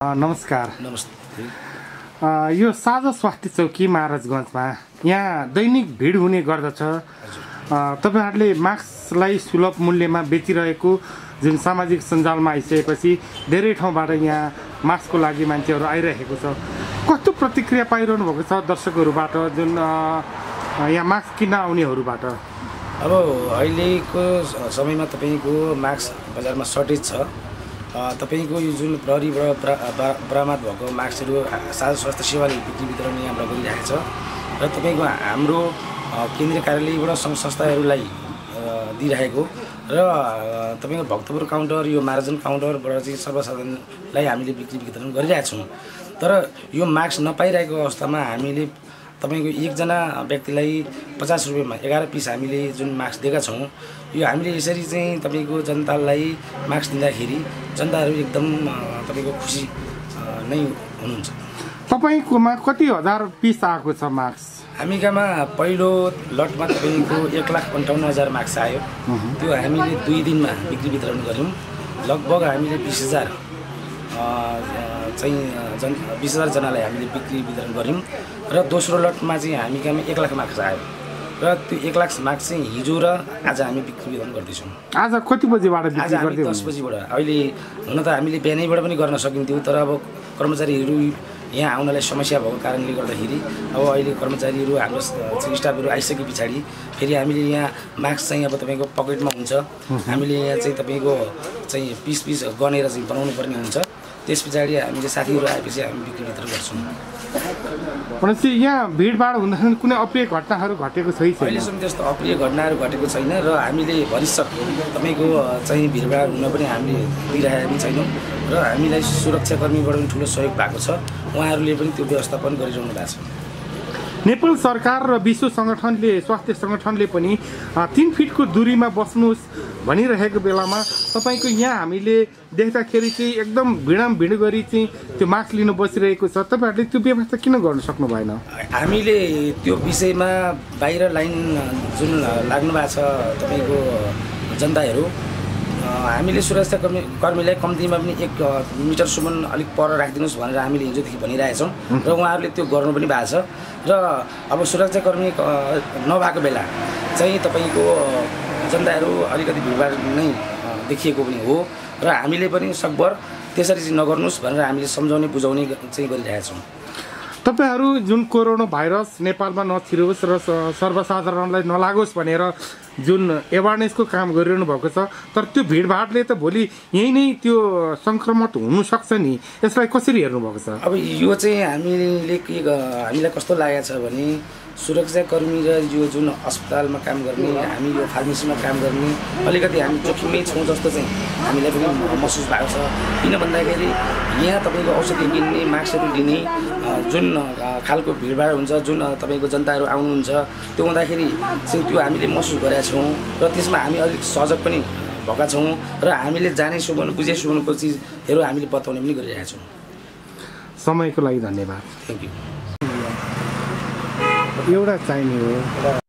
नमस्कार। नमस्ते। यो साझा स्वास्थ्य चौकी महाराजगञ्जमा यहाँ दैनिक भिड हुने गर्दछ। तपाईँहरूले मास्कलाई सुलभ मूल्यमा बेचिरहेको जुन सामाजिक सञ्जालमा आइसकेपछि धेरै ठाउँबाट यहाँ मास्कको लागि मान्छेहरू आइरहेको छ। कस्तो प्रतिक्रिया पाइरहनु भएको छ दर्शकहरूबाट जुन यहाँ मास्क किन्न आउनेहरूबाट? अब अहिलेको समयमा तपाईँको मास्क बजारमा सर्टेज छ। तपाईँको यो जुन प्रहरीबाट बरा- बरा- बरामद भएको मास्कहरू साझा स्वास्थ्य सेवाले बिक्री वितरण यहाँबाट गरिरहेको छ। र तपाईँको हाम्रो केन्द्रीय कार्यालयबाट सङ्घ संस्थाहरूलाई दिइरहेको। र तपाईँको भक्तपुर काउन्टर यो मार्जन काउन्टरबाट चाहिँ सर्वसाधारणलाई हामीले बिक्री वितरण गरिरहेका छौँ। तर यो मास्क नपाइरहेको अवस्थामा हामीले तपाईँको एकजना व्यक्तिलाई पचास रुपियाँमा एघार पिस हामीले जुन मास्क दिएका छौँ यो हामीले यसरी चाहिँ तपाईँको जनतालाई मास्क दिँदाखेरि जनताहरू एकदम तपाईँको खुसी नै हुनुहुन्छ। तपाईँकोमा कति हजार पिस आएको छ मास्क हामी कहाँमा पहिलो लटमा तपाईँको एक लाख पन्चाउन्न हजार मार्क्स आयो। त्यो हामीले दुई दिनमा बिक्री वितरण गऱ्यौँ। लगभग हामीले बिस हजार चाहिँ जन बिस हजारजनालाई हामीले बिक्री वितरण गऱ्यौँ र दोस्रो लटमा चाहिँ हामी कहाँमा एक लाख मार्क्स आयो। र त्यो एक लाख मार्क्स चाहिँ हिजो र आज हामी बिक्री वितरण गर्दैछौँ। आज कति बजीबाट आज हामी दस? बजीबाट। अहिले हुन त हामीले बिहानैबाट पनि गर्न सकिन्थ्यो तर अब कर्मचारीहरू यहाँ आउनलाई समस्या भएको कारणले गर्दाखेरि अब अहिले कर्मचारीहरू हाम्रो स्टाफहरू आइसके पछाडि फेरि हामीले यहाँ मास्क चाहिँ अब तपाईँको पकेटमा हुन्छ। हामीले यहाँ चाहिँ तपाईँको चाहिँ पिस पिस गनेर चाहिँ बनाउनु पर्ने हुन्छ। त्यस पछाडि हामीले साथीहरू आएपछि हामी बिक्री वितरण गर्छौँ भनेपछि यहाँ भिडभाड हुँदाखेरि कुनै अप्रिय घटनाहरू घटेको छै छैन? अहिलेसम्म त्यस्तो अप्रिय घटनाहरू घटेको छैन र हामीले भरिसक तपाईँको चाहिँ भिडभाड हुन पनि हामीले दिइरहेका पनि छैनौँ र हामीलाई सुरक्षाकर्मीबाट पनि ठुलो सहयोग भएको छ। उहाँहरूले पनि त्यो व्यवस्थापन गरिरहनु भएको छ। नेपाल सरकार र विश्व सङ्गठनले स्वास्थ्य सङ्गठनले पनि तिन फिटको दूरीमा बस्नुहोस् भनिरहेको बेलामा तपाईँको यहाँ हामीले देख्दाखेरि चाहिँ एकदम भिडम भिड गरी चाहिँ त्यो मास्क लिनु बसिरहेको छ। तपाईँहरूले त्यो व्यवस्था किन गर्न सक्नु भएन हामीले त्यो विषयमा बाहिर लाइन जुन लाग्नु भएको छ तपाईँको जनताहरू हामीले सुरक्षाकर्मी कर्मीलाई कम्तीमा पनि एक मिटरसम्म अलिक पर राखिदिनुहोस् भनेर हामीले हिजोदेखि भनिरहेछौँ र उहाँहरूले त्यो गर्नु पनि भएको छ। र अब सुरक्षाकर्मी नभएको बेला चाहिँ तपाईँको जनताहरू अलिकति भिडभाड नै देखिएको पनि हो र हामीले पनि सकभर त्यसरी चाहिँ नगर्नुहोस् भनेर हामीले सम्झाउने बुझाउने चाहिँ गरिरहेका छौँ तपाईँहरू जुन कोरोना भाइरस नेपालमा नछिरोस् र सर्वसाधारणलाई नलागोस् भनेर जुन एवारनेसको काम गरिरहनु भएको छ तर त्यो भिडभाडले त भोलि यहीँ नै त्यो सङ्क्रमण हुनसक्छ नि। यसलाई कसरी हेर्नुभएको छ? अब यो चाहिँ हामीले के हामीलाई कस्तो लागेको छ भने सुरक्षाकर्मी र यो जुन अस्पतालमा काम गर्ने हामी यो फार्मेसीमा काम गर्ने अलिकति हामी जोखिमै छौँ जस्तो चाहिँ हामीलाई पनि महसुस भएको छ। किन भन्दाखेरि यहाँ तपाईँको औषधि किन्ने मास्कहरू अ, जुन खालको भिडभाड हुन्छ जुन तपाईँको जनताहरू आउनुहुन्छ त्यो हुँदाखेरि चाहिँ त्यो हामीले महसुस गरेका छौँ र त्यसमा हामी अलिक सजग पनि भएका छौँ र हामीले जाने सुबन बुझे सुबनको चिजहरू हामीले बताउने पनि गरिरहेका छौँ। समयको लागि धन्यवाद। थ्याङ्क यू एउटा चाहिने हो।